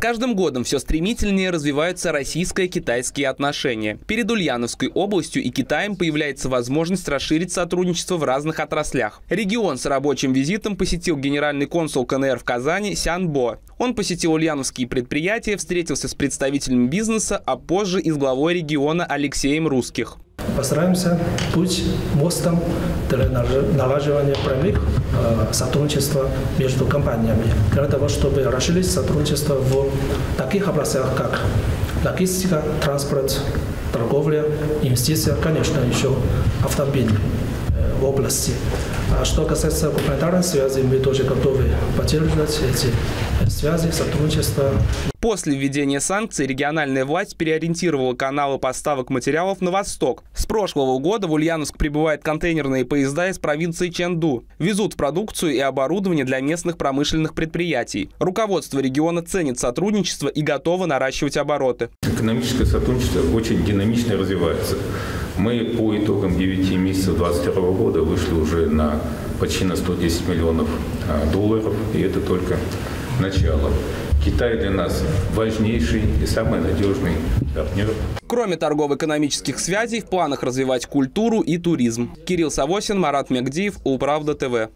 каждым годом все стремительнее развиваются российско-китайские отношения. Перед Ульяновской областью и Китаем появляется возможность расширить сотрудничество в разных отраслях. Регион с рабочим визитом посетил генеральный консул КНР в Казани Сян Бо. Он посетил ульяновские предприятия, встретился с представителями бизнеса, а позже и с главой региона Алексеем Русских. Постараемся быть мостом для налаживания прямых э, сотрудничества между компаниями, для того, чтобы расширить сотрудничество в таких областях, как логистика, транспорт, торговля, инвестиция, конечно, еще автомобиль в области. А что касается гуманитарной связи, мы тоже готовы поддерживать эти связи, сотрудничество. После введения санкций региональная власть переориентировала каналы поставок материалов на восток. С прошлого года в Ульяновск прибывают контейнерные поезда из провинции Ченду. Везут продукцию и оборудование для местных промышленных предприятий. Руководство региона ценит сотрудничество и готово наращивать обороты. Экономическое сотрудничество очень динамично развивается. Мы по итогам 9 месяцев 2022 года вышли уже на почти на 110 миллионов а, долларов, и это только начало. Китай для нас важнейший и самый надежный партнер. Кроме торгово-экономических связей, в планах развивать культуру и туризм. Кирилл Савосин, Марат Мегдиев, Управда ТВ.